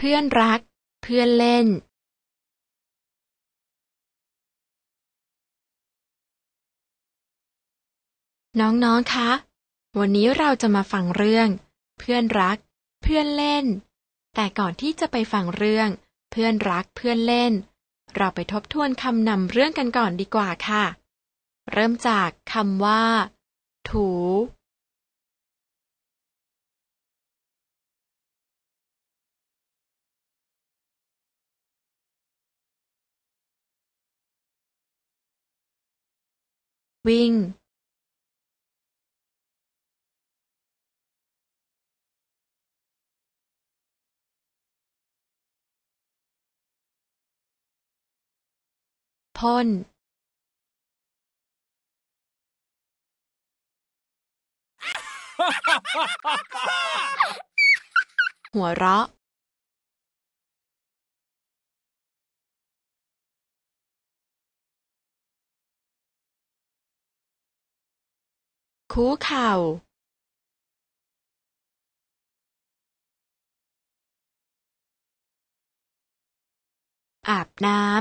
เพื่อนรัก เพื่อนเล่น น้องๆ คะ วันนี้เราจะมาฟังเรื่อง เพื่อนรัก เพื่อนเล่น แต่ก่อนที่จะไปฟังเรื่อง เพื่อนรัก เพื่อนเล่น เราไปทบทวนคำนำเรื่องกันก่อนดีกว่าค่ะ เริ่มจากคำว่า ถู วิ่งพ่นหัวเราะ คูเข่าอาบน้ำ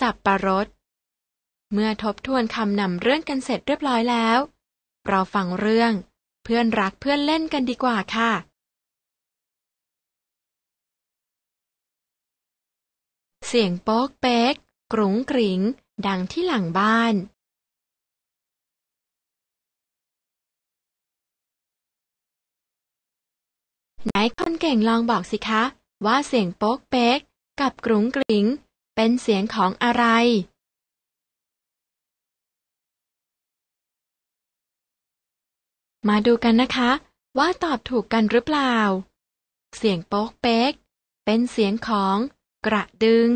สับประรด เมื่อทบทวนคำนำเรื่องกันเสร็จเรียบร้อยแล้ว เราฟังเรื่อง เพื่อนรักเพื่อนเล่นกันดีกว่าค่ะ เสียงโป๊กเป๊ก กรุงกริง ดังที่หลังบ้าน ไหนคนเก่งลองบอกสิคะ ว่าเสียงโป๊กเป๊ก กับกรุงกริง เป็นเสียงของอะไร มาดูกันนะคะ ว่าตอบถูกกันหรือเปล่า เสียงโป๊กเป๊ก เป็นเสียงของกระดึง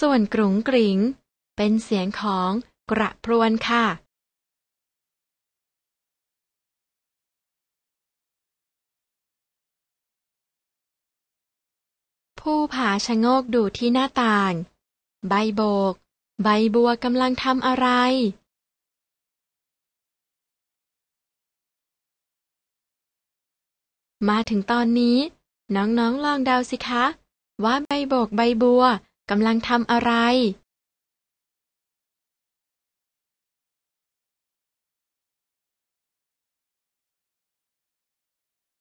ส่วนกรุงกริง เป็นเสียงของกระพรวนค่ะ ผู้ผาชะโงกดูที่หน้าต่าง ใบโบก ใบบัวกำลังทำอะไร มาถึงตอนนี้ น้องๆลองเดาสิคะ ว่าใบโบกใบบัวกำลังทำอะไร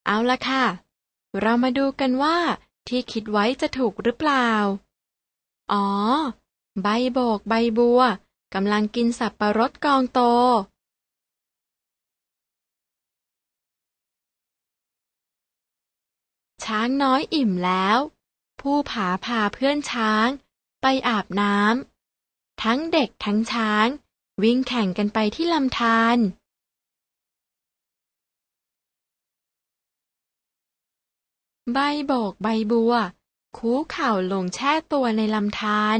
เอาละค่ะ เรามาดูกันว่า ที่คิดไว้จะถูกหรือเปล่า อ๋อ ใบโบกใบบัวกำลังกินสับประรดกองโต ช้างน้อยอิ่มแล้ว ผู้ผาพาเพื่อนช้าง ไปอาบน้ำทั้งเด็กทั้งช้าง วิ่งแข่งกันไปที่ลำธาร ใบโบกใบบัว คูเข่าลงแช่ตัวในลำธาร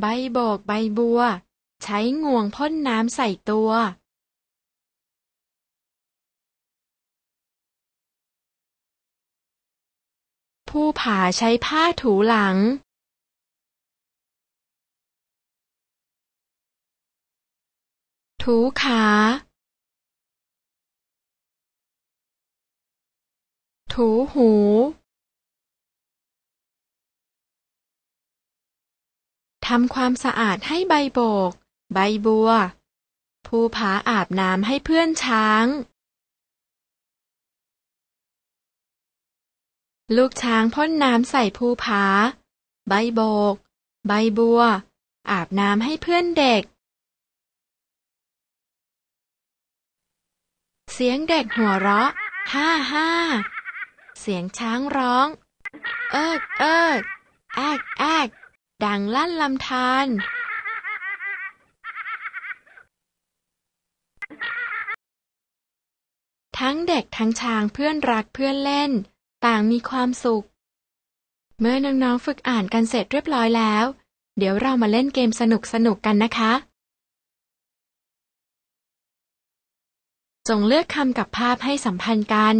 ใบโบกใบบัว ใช้งวงพ่นน้ำใส่ตัว ผู้ผาใช้ผ้าถูหลัง ถูขาถูหู ทำความสะอาดให้ใบโบก ใบบัวผู้ผาอาบน้ำให้เพื่อนช้าง ลูกช้างพ่นน้ำใส่ภูผา ใบโบก ใบบัว อาบน้ำให้เพื่อนเด็ก เสียงเด็กหัวเราะฮ่าฮ่าเสียงช้างร้อง เอิกเอิกแอกแอกดังลั่นลำธารทั้งเด็กทั้งช้างเพื่อนรักเพื่อนเล่น ต่างมีความสุข เมื่อน้องๆฝึกอ่านกันเสร็จเรียบร้อยแล้ว เดี๋ยวเรามาเล่นเกมสนุกๆกันนะคะ จงเลือกคำกับภาพให้สัมพันธ์กัน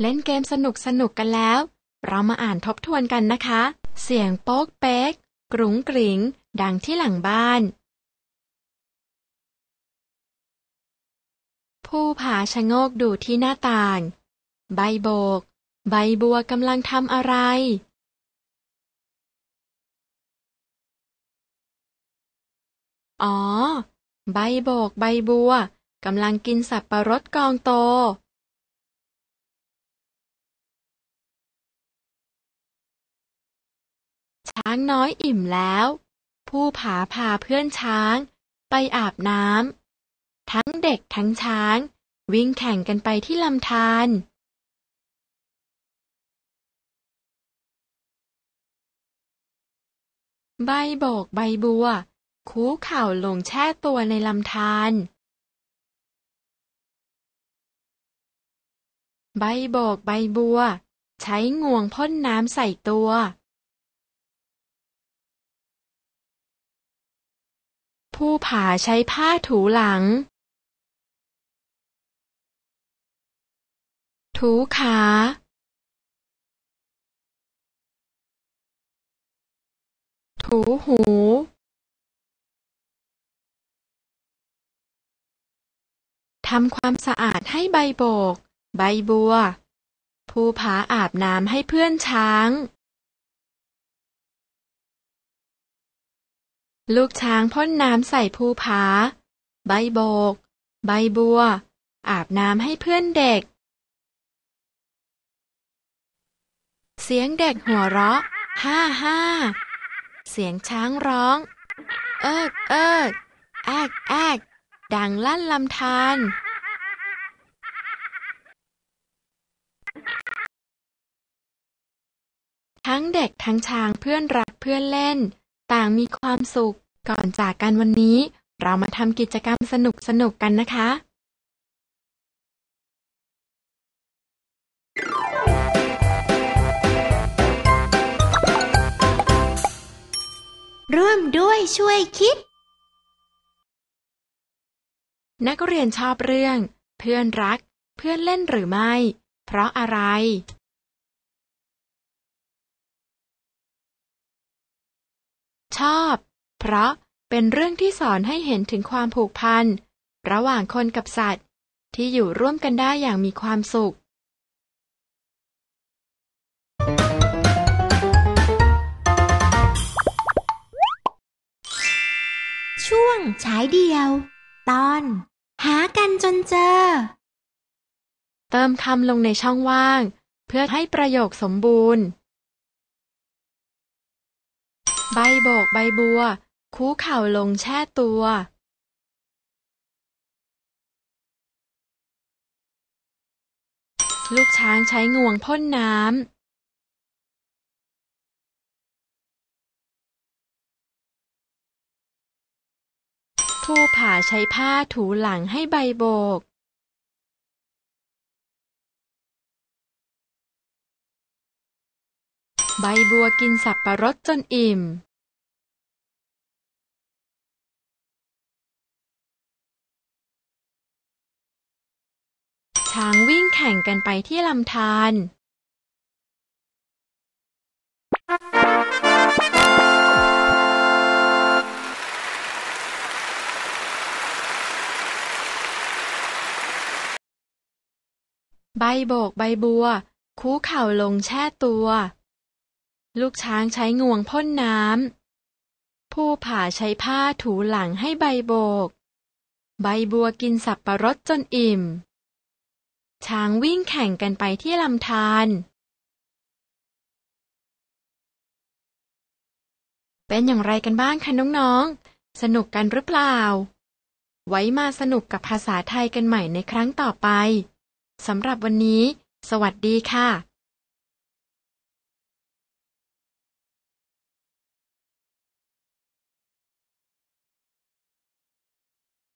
เล่นเกมสนุกสนุกกันแล้ว เรามาอ่านทบทวนกันนะคะ เสียงโป๊กเป๊ก กรุงกริงดังที่หลังบ้าน ผู้ผาชะโงกดูที่หน้าต่าง ใบโบก ใบบัวกำลังทำอะไร อ๋อ ใบโบกใบบัวกำลังกินสับปะรดกองโต ช้างน้อยอิ่มแล้ว ผู้ผาพาเพื่อนช้าง ไปอาบน้ำทั้งเด็กทั้งช้าง วิ่งแข่งกันไปที่ลำธารใบโบกใบบัว คูเข่าลงแช่ตัวในลำธารใบโบกใบบัว ใช้งวงพ่นน้ำใส่ตัว ผู้ผาใช้ผ้าถูหลัง ถูขา ถูหู ทำความสะอาดให้ใบโบก ใบบัว ผู้ผาอาบน้ำให้เพื่อนช้าง ลูกช้างพ่นน้ำใส่ภูผา ใบโบก ใบบัว อาบน้ำให้เพื่อนเด็ก เสียงเด็กหัวเราะฮ่าฮ่าเสียงช้างร้อง เอิกเอิกแอกแอกดังลั่นลำธารทั้งเด็กทั้งช้างเพื่อนรักเพื่อนเล่น ต่างมีความสุข ก่อนจากกันวันนี้ เรามาทำกิจกรรมสนุกสนุกกันนะคะ ร่วมด้วยช่วยคิด นักเรียนชอบเรื่อง เพื่อนรัก เพื่อนเล่นหรือไม่ เพราะอะไร ชอบ เพราะเป็นเรื่องที่สอนให้เห็นถึงความผูกพัน ระหว่างคนกับสัตว์ ที่อยู่ร่วมกันได้อย่างมีความสุข ช่วงฉายเดียว ตอน หากันจนเจอ เติมคำลงในช่องว่าง เพื่อให้ประโยคสมบูรณ์ ใบโบกใบบัว คูเข่าลงแช่ตัวลูกช้างใช้งวงพ่นน้ำ ผู้ผ่าใช้ผ้าถูหลังให้ใบโบก ใบบัวกินสับปะรดจนอิ่ม ช้างวิ่งแข่งกันไปที่ลำธารใบโบกใบบัว คู่เข่าลงแช่ตัว ลูกช้างใช้งวงพ่นน้ำ ผู้ผ่าใช้ผ้าถูหลังให้ใบโบก ใบบัวกินสับประรดจนอิ่ม ช้างวิ่งแข่งกันไปที่ลำธารเป็นอย่างไรกันบ้างคะน้องๆ สนุกกันหรือเปล่า ไว้มาสนุกกับภาษาไทยกันใหม่ในครั้งต่อไป สำหรับวันนี้ สวัสดีค่ะ